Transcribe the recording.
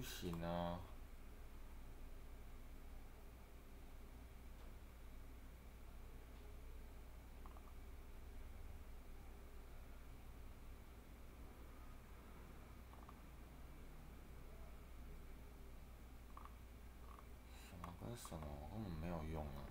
不行啊。什么跟什么？根本没有用啊。